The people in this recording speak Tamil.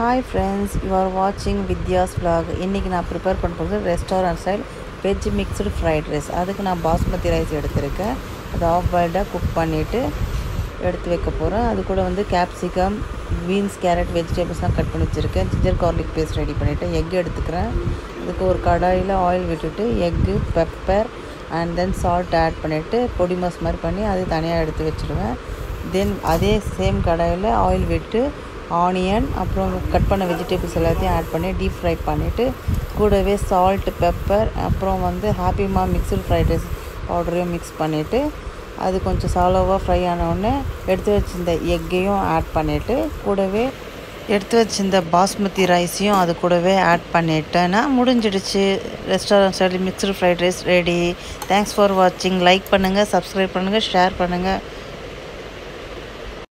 ஹாய் ஃப்ரெண்ட்ஸ் யூ ஆர் வாட்சிங் வித்யாஸ் விலாக் இன்றைக்கி நான் ப்ரிப்பேர் பண்ண போகிறது restaurant style veg mixed fried rice அதுக்கு நான் பாஸ்மதி ரைஸ் எடுத்திருக்கேன். அது ஆஃப் பாயில்டாக குக் பண்ணிவிட்டு எடுத்து வைக்க போகிறேன் அது கூட வந்து கேப்சிகம் பீன்ஸ் கேரட் வெஜிடபிள்ஸ்லாம் கட் பண்ணி வச்சுருக்கேன். ஜிஞ்சர் கார்லிக் பேஸ்ட் ரெடி பண்ணிவிட்டேன் எக் எடுத்துக்கிறேன். அதுக்கு ஒரு கடாயில் ஆயில் விட்டுட்டு egg pepper and then salt add பண்ணிவிட்டு பொடி மாஸ் மாதிரி பண்ணி அது தனியாக எடுத்து வச்சுருவேன். தென் அதே சேம் கடாயில் ஆயில் விட்டு ஆனியன் அப்புறம் கட் பண்ண வெஜிடபிள்ஸ் எல்லாத்தையும் ஆட் பண்ணி டீப் ஃப்ரை பண்ணிவிட்டு கூடவே சால்ட் பெப்பர் அப்புறம் வந்து ஹாப்பிமா மிக்சடு ஃப்ரைட் ரைஸ் பவுடரையும் மிக்ஸ் பண்ணிவிட்டு அது கொஞ்சம் சாலோவாக ஃப்ரை ஆனவுடனே எடுத்து வச்சிருந்த எக்கையும் ஆட் பண்ணிவிட்டு கூடவே எடுத்து வச்சிருந்த பாஸ்மதி ரைஸையும் அது கூடவே ஆட் பண்ணிட்டேன்னா முடிஞ்சிடுச்சு. Restaurant style mixed fried rice ready thanks for வாட்சிங் லைக் பண்ணுங்கள் சப்ஸ்கிரைப் பண்ணுங்கள் ஷேர் பண்ணுங்கள்